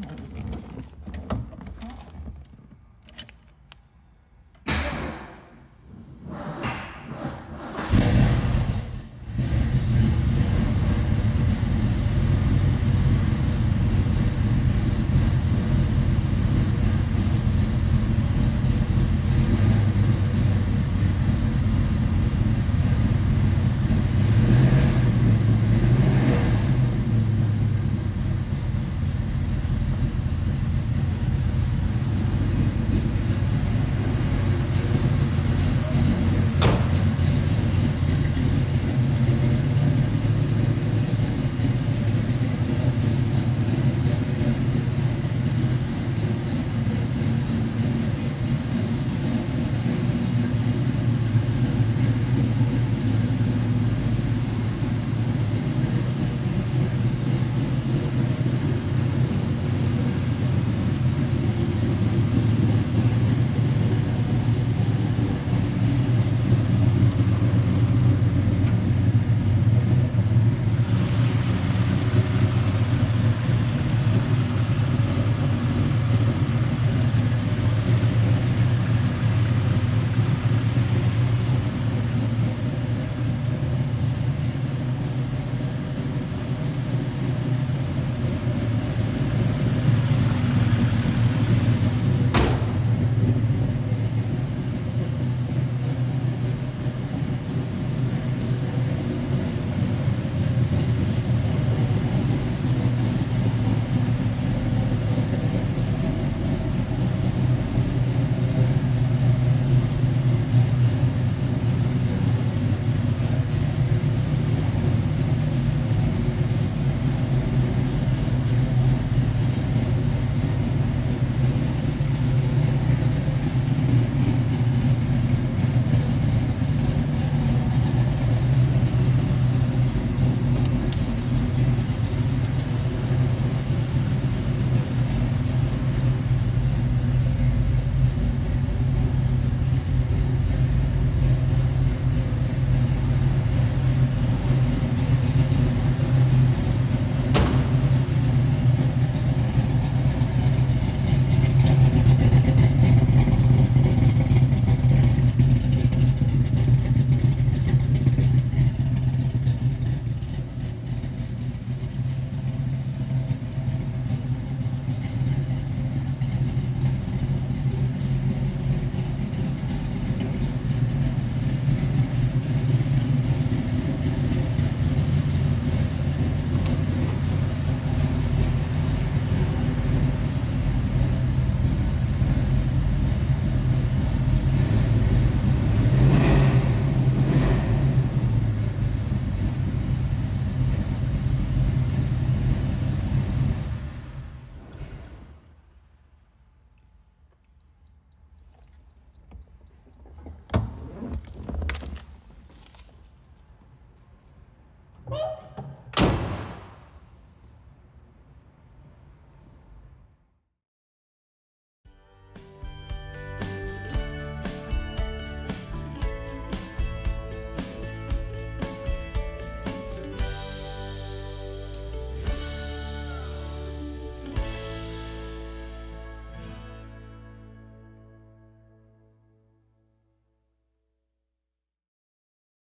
Oh.